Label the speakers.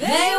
Speaker 1: They